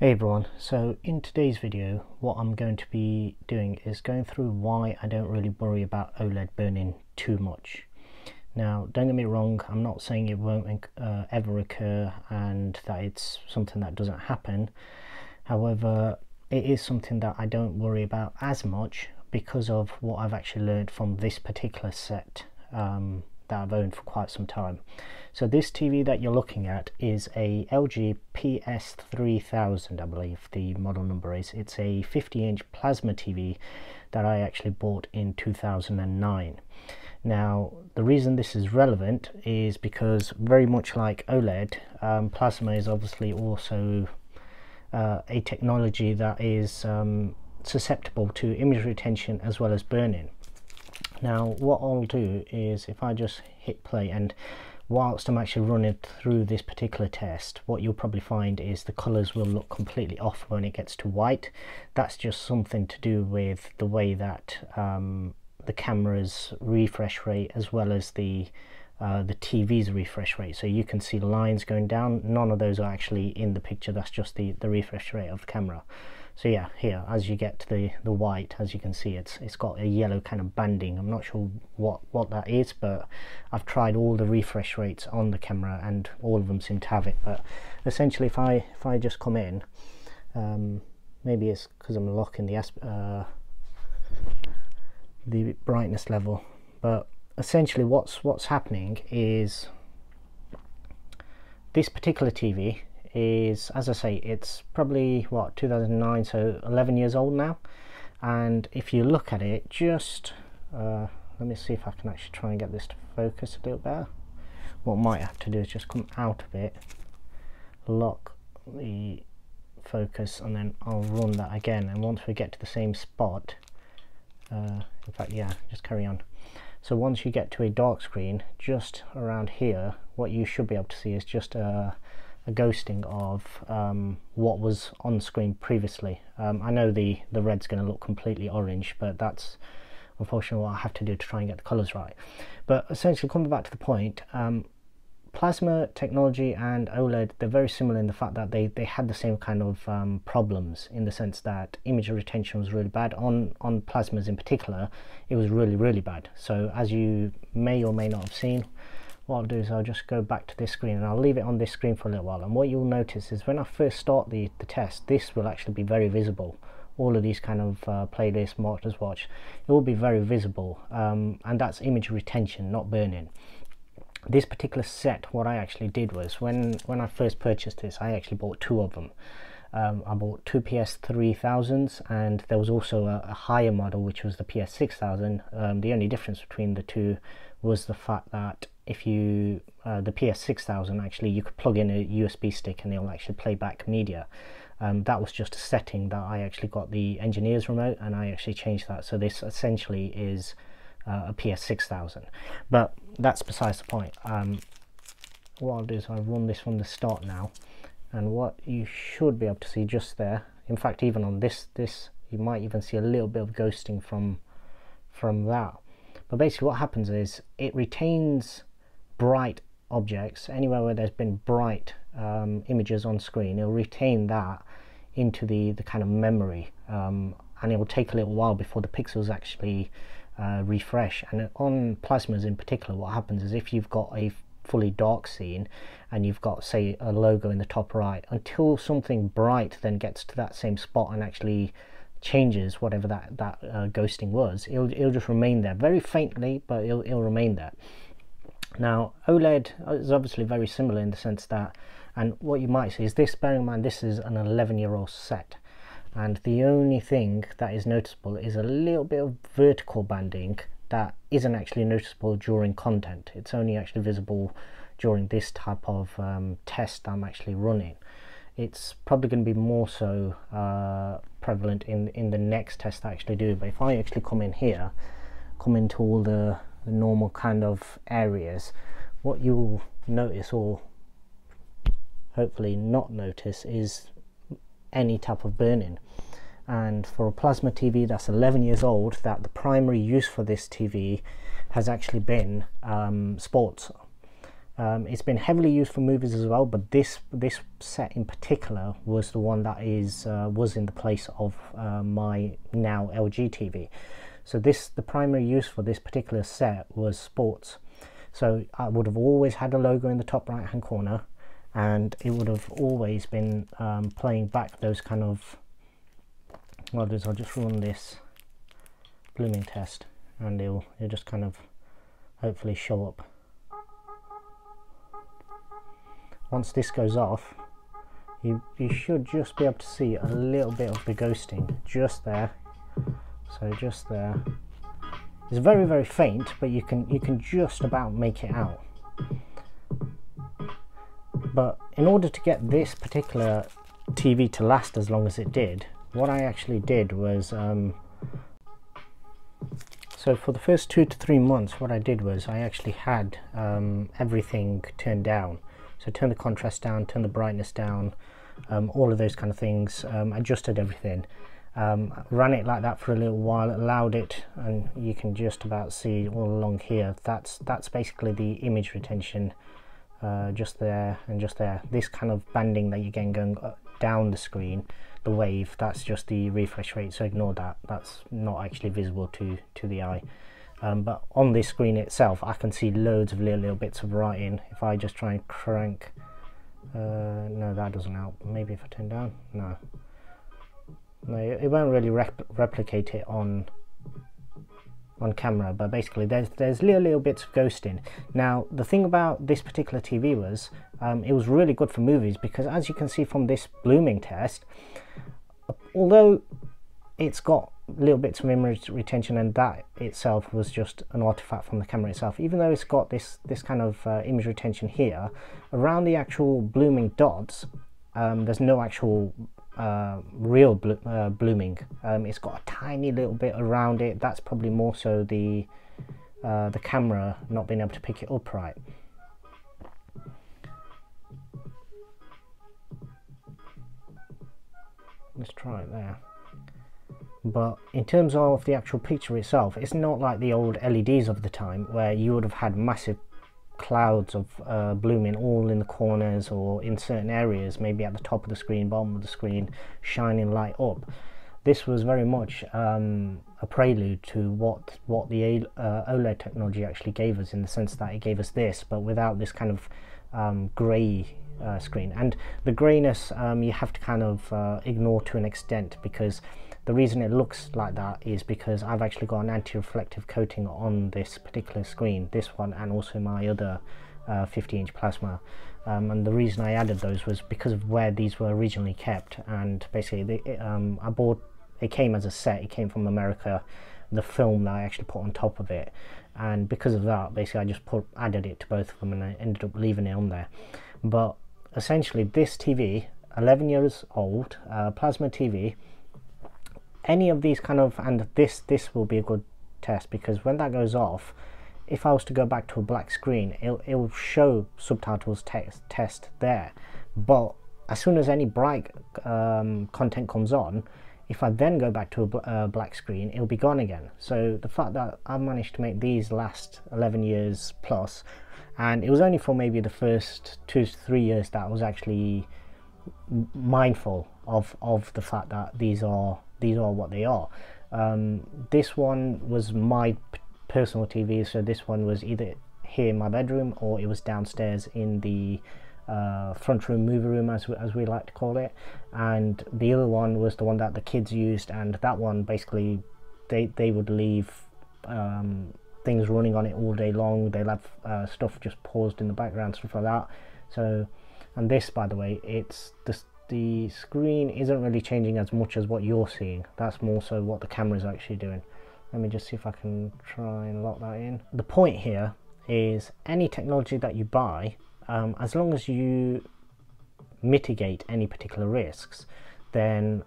Hey everyone, so in today's video what I'm going to be doing is going through why I don't really worry about OLED burn-in too much. Now don't get me wrong, I'm not saying it won't uh, ever occur and that it's something that doesn't happen. However, it is something that I don't worry about as much because of what I've actually learned from this particular set um, that I've owned for quite some time. So this TV that you're looking at is a LG PS3000 I believe the model number is. It's a 50 inch plasma TV that I actually bought in 2009. Now the reason this is relevant is because very much like OLED, um, plasma is obviously also uh, a technology that is um, susceptible to image retention as well as burn-in. Now what I'll do is if I just hit play and whilst I'm actually running through this particular test what you'll probably find is the colors will look completely off when it gets to white. That's just something to do with the way that um, the camera's refresh rate as well as the uh, the TV's refresh rate. So you can see lines going down. None of those are actually in the picture. That's just the the refresh rate of the camera so yeah here as you get to the the white as you can see it's it's got a yellow kind of banding. I'm not sure what what that is but i've tried all the refresh rates on the camera and all of them seem to have it. But essentially if i if i just come in um, maybe it's because i'm locking the uh, the brightness level. But essentially what's what's happening is this particular tv is as I say it's probably what 2009 so 11 years old now. And if you look at it just uh, let me see if I can actually try and get this to focus a little better. What I might have to do is just come out of it lock the focus and then I'll run that again. And once we get to the same spot uh, in fact yeah just carry on. So once you get to a dark screen just around here what you should be able to see is just a a ghosting of um, what was on screen previously. Um, I know the, the red's going to look completely orange, but that's unfortunately what I have to do to try and get the colours right. But essentially, coming back to the point, um, plasma technology and OLED, they're very similar in the fact that they, they had the same kind of um, problems in the sense that image retention was really bad. On, on plasmas in particular, it was really, really bad. So as you may or may not have seen, what I'll do is I'll just go back to this screen and I'll leave it on this screen for a little while. And what you'll notice is when I first start the, the test this will actually be very visible. All of these kind of uh, playlists marked as watch it will be very visible um, and that's image retention not burn-in. This particular set what I actually did was when when I first purchased this I actually bought two of them. Um, I bought two PS3000s and there was also a, a, higher model which was the PS6000 um, the only difference between the two was the fact that if you uh, the PS6000 actually you could plug in a USB stick and it'll actually play back media. Um, that was just a setting that I actually got the engineers remote and I actually changed that. So this essentially is uh, a PS6000 but that's besides the point. Um, what I'll do is I'll run this from the start now. And what you should be able to see just there in fact even on this this you might even see a little bit of ghosting from from that. But basically what happens is it retains bright objects, anywhere where there's been bright um, images on screen, it'll retain that into the, the kind of memory um, and it will take a little while before the pixels actually uh, refresh. And on plasmas in particular, what happens is if you've got a fully dark scene and you've got say a logo in the top right, until something bright then gets to that same spot and actually changes whatever that, that uh, ghosting was, it'll, it'll just remain there very faintly, but it'll, it'll remain there. Now OLED is obviously very similar in the sense that, and what you might see is this, bearing in mind this is an 11 year old set, and the only thing that is noticeable is a little bit of vertical banding that isn't actually noticeable during content. It's only actually visible during this type of um, test I'm actually running. It's probably going to be more so uh, prevalent in, in the next test I actually do, but if I actually come in here, come into all the the normal kind of areas. What you'll notice or hopefully not notice is any type of burn-in. And for a plasma TV that's 11 years old that the primary use for this TV has actually been um, sports. Um, it's been heavily used for movies as well, but this this set in particular was the one that is uh, was in the place of uh, my now LG TV. So this the primary use for this particular set was sports. So I would have always had a logo in the top right hand corner, and it would have always been um, playing back those kind of. What I'll do is I'll just run this blooming test, and it'll it'll just kind of hopefully show up once this goes off you, you should just be able to see a little bit of the ghosting just there so just there. It's very very faint but you can you can just about make it out. But in order to get this particular TV to last as long as it did what I actually did was um, so for the first two to three months what I did was I actually had um, everything turned down. So turn the contrast down, turn the brightness down, um, all of those kind of things, um, adjusted everything. Um, ran it like that for a little while, allowed it, and you can just about see all along here. That's that's basically the image retention, uh, just there and just there. This kind of banding that you're getting going down the screen, the wave, that's just the refresh rate. So ignore that. That's not actually visible to to the eye. Um, but on this screen itself I can see loads of little, little bits of writing if I just try and crank uh, no that doesn't help maybe if I turn down no no it won't really rep replicate it on on camera but basically there's there's little little bits of ghosting. Now the thing about this particular TV was um, it was really good for movies because as you can see from this blooming test although it's got little bits of image retention and that itself was just an artifact from the camera itself even though it's got this this kind of uh, image retention here around the actual blooming dots um, there's no actual uh, real blo uh, blooming. Um, it's got a tiny little bit around it. That's probably more so the uh, the camera not being able to pick it up right. Let's try it there. But in terms of the actual picture itself it's not like the old LEDs of the time where you would have had massive clouds of uh, blooming all in the corners or in certain areas maybe at the top of the screen bottom of the screen shining light up. This was very much um, a prelude to what what the uh, OLED technology actually gave us in the sense that it gave us this but without this kind of um, grey uh, screen. And the greyness um, you have to kind of uh, ignore to an extent because the reason it looks like that is because I've actually got an anti-reflective coating on this particular screen, this one and also my other uh, 50 inch plasma. Um, and the reason I added those was because of where these were originally kept. And basically um, I bought it came as a set. It came from America the film that I actually put on top of it. And because of that basically I just put added it to both of them and I ended up leaving it on there. But essentially this TV 11 years old uh, plasma TV any of these kind of and this this will be a good test because when that goes off if I was to go back to a black screen it'll, it'll show subtitles text test there. But as soon as any bright um, content comes on if I then go back to a bl uh, black screen it'll be gone again. So the fact that I managed to make these last 11 years plus and it was only for maybe the first two to three years that I was actually mindful of of the fact that these are these are what they are. Um, this one was my personal TV, so this one was either here in my bedroom or it was downstairs in the uh, front room movie room as, as we like to call it. And the other one was the one that the kids used and that one basically they, they would leave um, things running on it all day long. They'll have uh, stuff just paused in the background stuff like that. So and this by the way it's the the screen isn't really changing as much as what you're seeing. That's more so what the camera is actually doing. Let me just see if I can try and lock that in. The point here is any technology that you buy um, as long as you mitigate any particular risks then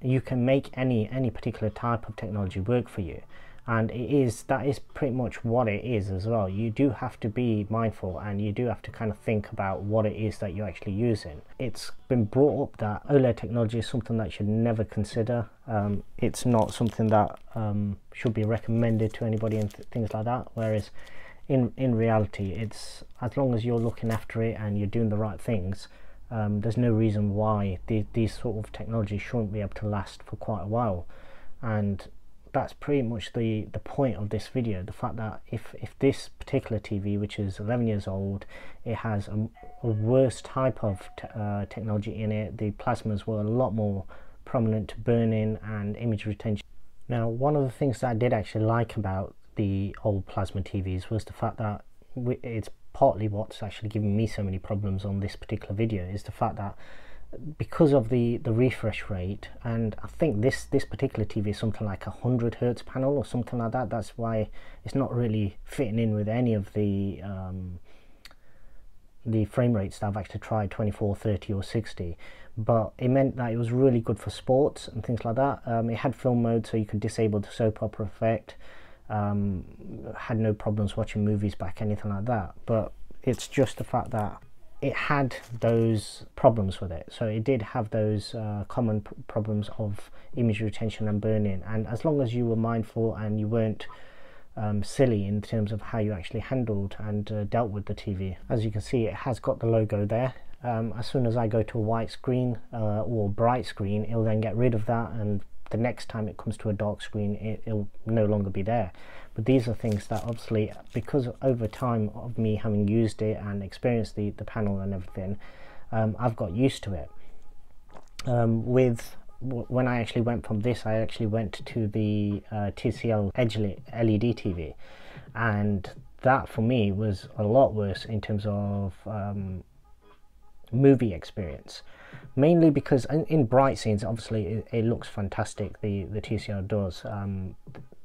you can make any any particular type of technology work for you and it is that is pretty much what it is as well. You do have to be mindful and you do have to kind of think about what it is that you're actually using. It's been brought up that oled technology is something that you should never consider. Um, it's not something that um, should be recommended to anybody and th things like that. Whereas in in reality it's as long as you're looking after it and you're doing the right things um, there's no reason why the, these sort of technologies shouldn't be able to last for quite a while. And that's pretty much the the point of this video the fact that if if this particular TV which is 11 years old it has a, a worse type of uh, technology in it the plasmas were a lot more prominent to burn-in and image retention. Now one of the things that I did actually like about the old plasma TVs was the fact that it's partly what's actually giving me so many problems on this particular video is the fact that because of the the refresh rate and I think this this particular TV is something like a hundred hertz panel or something like that. That's why it's not really fitting in with any of the um, the frame rates that I've actually tried 24 30 or 60 but it meant that it was really good for sports and things like that. Um, it had film mode so you could disable the soap opera effect. Um, had no problems watching movies back, anything like that. But it's just the fact that it had those problems with it. So it did have those uh, common problems of image retention and burn-in. And as long as you were mindful and you weren't um, silly in terms of how you actually handled and uh, dealt with the TV. As you can see, it has got the logo there. Um, as soon as I go to a white screen uh, or bright screen, it'll then get rid of that and the next time it comes to a dark screen it, will no longer be there. But these are things that obviously because over time of me having used it and experienced the, the panel and everything um, I've got used to it. Um, with when I actually went from this I actually went to the uh, TCL Edge LED TV and that for me was a lot worse in terms of um, movie experience mainly because in, in bright scenes obviously it, it, looks fantastic the the TCL does. Um,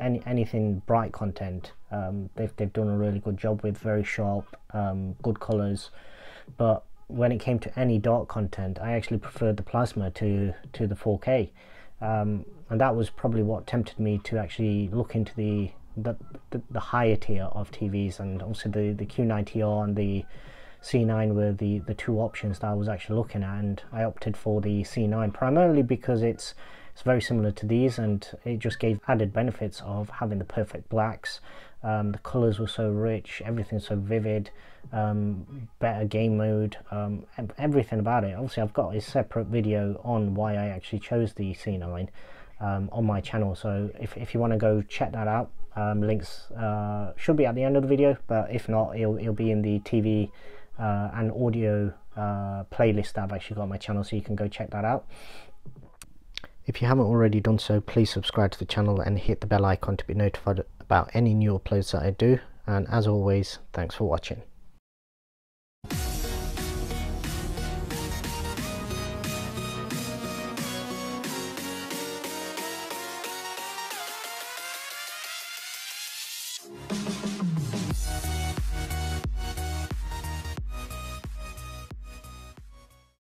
any anything bright content um, they've, they've done a really good job with very sharp um, good colors but when it came to any dark content I actually preferred the plasma to to the 4k um, and that was probably what tempted me to actually look into the the, the, the higher tier of TVs and also the the Q90R and the C9 were the, the two options that I was actually looking at and I opted for the C9 primarily because it's it's very similar to these and it just gave added benefits of having the perfect blacks. Um, the colors were so rich everything's so vivid um, better game mode um, everything about it. Obviously I've got a separate video on why I actually chose the C9 um, on my channel so if, if you want to go check that out um, links uh, should be at the end of the video but if not it'll, it'll be in the TV uh, audio uh, playlist I've actually got on my channel so you can go check that out. If you haven't already done so please subscribe to the channel and hit the bell icon to be notified about any new uploads that I do and as always thanks for watching.